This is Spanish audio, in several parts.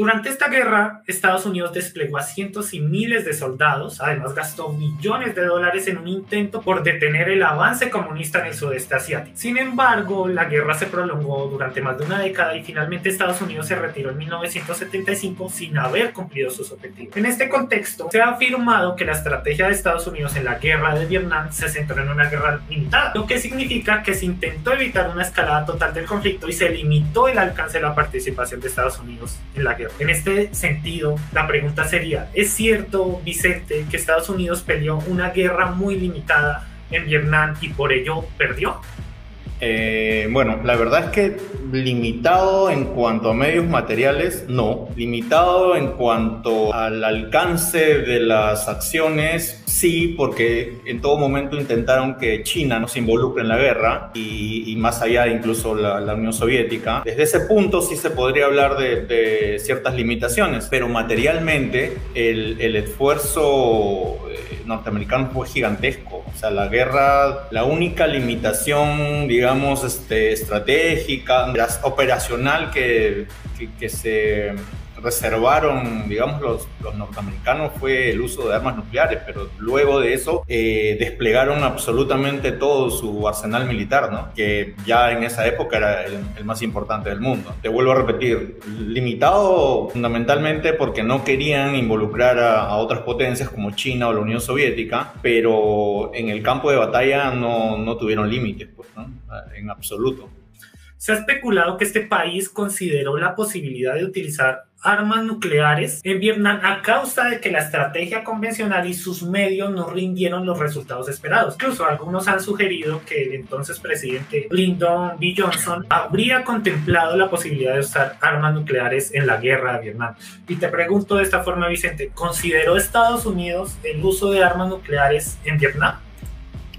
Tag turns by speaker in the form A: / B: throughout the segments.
A: Durante esta guerra, Estados Unidos desplegó a cientos y miles de soldados, además gastó millones de dólares en un intento por detener el avance comunista en el sudeste asiático. Sin embargo, la guerra se prolongó durante más de una década y finalmente Estados Unidos se retiró en 1975 sin haber cumplido sus objetivos. En este contexto, se ha afirmado que la estrategia de Estados Unidos en la guerra de Vietnam se centró en una guerra limitada, lo que significa que se intentó evitar una escalada total del conflicto y se limitó el alcance de la participación de Estados Unidos en la guerra. En este sentido, la pregunta sería, ¿es cierto, Vicente, que Estados Unidos peleó una guerra muy limitada en Vietnam y por ello perdió?
B: Eh, bueno, la verdad es que limitado en cuanto a medios materiales, no. Limitado en cuanto al alcance de las acciones, sí, porque en todo momento intentaron que China no se involucre en la guerra y, más allá incluso la, Unión Soviética. Desde ese punto sí se podría hablar de, ciertas limitaciones, pero materialmente el, el esfuerzo eh, norteamericano fue gigantesco. O sea, la guerra, la única limitación, digamos, este, estratégica, operacional que, que se reservaron, digamos, los, los, norteamericanos fue el uso de armas nucleares, pero luego de eso eh, desplegaron absolutamente todo su arsenal militar, ¿no? que ya en esa época era el, más importante del mundo. Te vuelvo a repetir, limitado fundamentalmente porque no querían involucrar a, a otras potencias como China o la Unión Soviética, pero en el campo de batalla no, no tuvieron límites, pues, ¿no? en absoluto.
A: Se ha especulado que este país consideró la posibilidad de utilizar armas nucleares en Vietnam a causa de que la estrategia convencional y sus medios no rindieron los resultados esperados. Incluso algunos han sugerido que el entonces presidente Lyndon B. Johnson habría contemplado la posibilidad de usar armas nucleares en la guerra de Vietnam. Y te pregunto de esta forma, Vicente, ¿consideró Estados Unidos el uso de armas nucleares en Vietnam?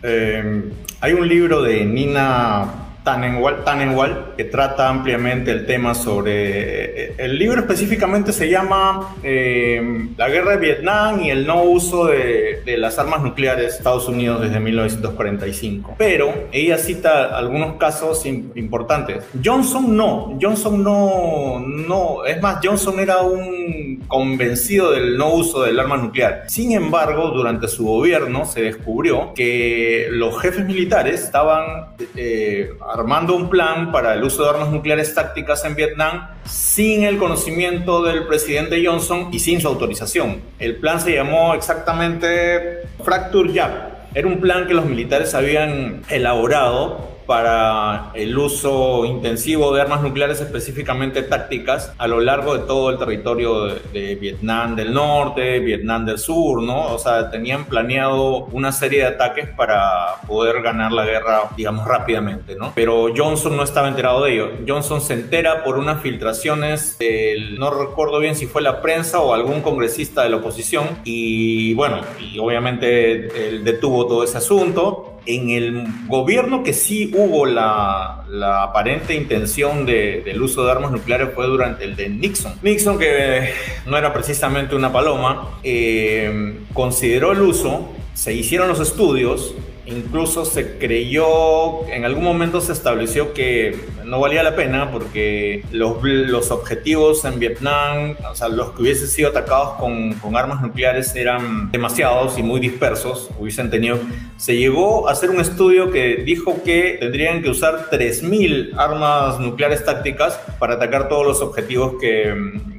B: Eh, hay un libro de Nina Tannenwald, Tannenwald, que trata ampliamente el tema sobre... Eh, el libro específicamente se llama eh, La guerra de Vietnam y el no uso de, de, las armas nucleares de Estados Unidos desde 1945. Pero ella cita algunos casos importantes. Johnson no, Johnson no, no, es más, Johnson era un convencido del no uso del arma nuclear. Sin embargo, durante su gobierno se descubrió que los jefes militares estaban... Eh, armando un plan para el uso de armas nucleares tácticas en Vietnam sin el conocimiento del presidente Johnson y sin su autorización. El plan se llamó exactamente Fracture Jab. Era un plan que los militares habían elaborado para el uso intensivo de armas nucleares específicamente tácticas a lo largo de todo el territorio de, Vietnam del Norte, Vietnam del Sur, ¿no? O sea, tenían planeado una serie de ataques para poder ganar la guerra, digamos, rápidamente, ¿no? Pero Johnson no estaba enterado de ello. Johnson se entera por unas filtraciones, del, no recuerdo bien si fue la prensa o algún congresista de la oposición, y bueno, y obviamente él detuvo todo ese asunto en el gobierno que sí hubo la, aparente intención del uso de armas nucleares fue durante el de Nixon. Nixon, que no era precisamente una paloma, eh, consideró el uso, se hicieron los estudios, incluso se creyó, en algún momento se estableció que no valía la pena porque los, los objetivos en Vietnam, o sea, los que hubiesen sido atacados con, con, armas nucleares eran demasiados y muy dispersos, hubiesen tenido... Se llegó a hacer un estudio que dijo que tendrían que usar 3.000 armas nucleares tácticas para atacar todos los objetivos que,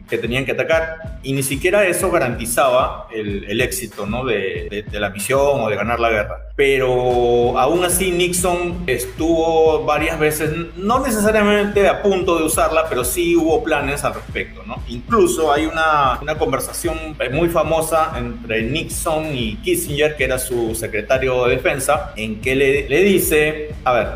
B: que tenían que atacar y ni siquiera eso garantizaba el, el éxito ¿no? de, de, de la misión o de ganar la guerra. Pero aún así Nixon estuvo varias veces, no necesariamente a punto de usarla, pero sí hubo planes al respecto, ¿no? Incluso hay una, una conversación muy famosa entre Nixon y Kissinger, que era su secretario de defensa, en que le, le dice, a ver,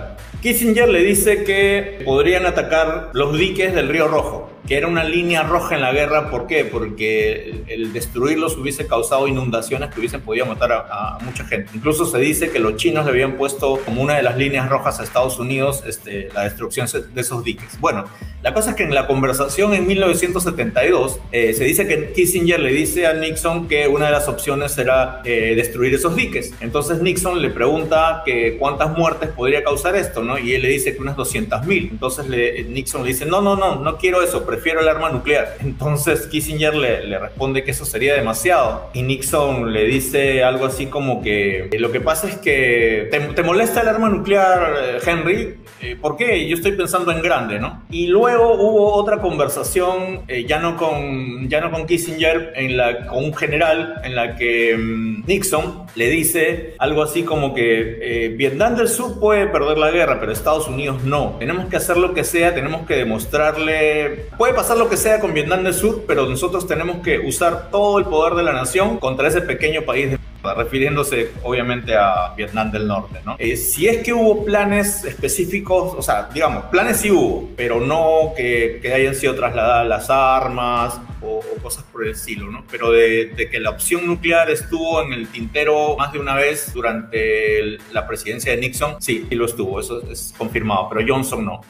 B: Kissinger le dice que podrían atacar los diques del Río Rojo que era una línea roja en la guerra. ¿Por qué? Porque el destruirlos hubiese causado inundaciones que hubiesen podido matar a, mucha gente. Incluso se dice que los chinos le habían puesto como una de las líneas rojas a Estados Unidos este, la destrucción de esos diques. Bueno, la cosa es que en la conversación en 1972 eh, se dice que Kissinger le dice a Nixon que una de las opciones era eh, destruir esos diques. Entonces Nixon le pregunta que cuántas muertes podría causar esto, ¿no? Y él le dice que unas 200.000. Entonces le, Nixon le dice, no, no, no, no quiero eso, prefiero el arma nuclear. Entonces Kissinger le, responde que eso sería demasiado. Y Nixon le dice algo así como que lo que pasa es que te, te molesta el arma nuclear, eh, Henry. Eh, ¿Por qué? Yo estoy pensando en grande, ¿no? Y luego hubo otra conversación, eh, ya, no con, ya no con Kissinger, en la, con un general, en la que mm, Nixon le dice algo así como que Vietnam del Sur puede perder la guerra, pero Estados Unidos no. Tenemos que hacer lo que sea, tenemos que demostrarle... Puede pasar lo que sea con Vietnam del Sur, pero nosotros tenemos que usar todo el poder de la nación contra ese pequeño país de refiriéndose obviamente a Vietnam del Norte, ¿no? Eh, si es que hubo planes específicos, o sea, digamos, planes sí hubo, pero no que, hayan sido trasladadas las armas o, cosas por el estilo, ¿no? Pero de, que la opción nuclear estuvo en el tintero más de una vez durante la presidencia de Nixon, sí, sí lo estuvo, eso es confirmado, pero Johnson no.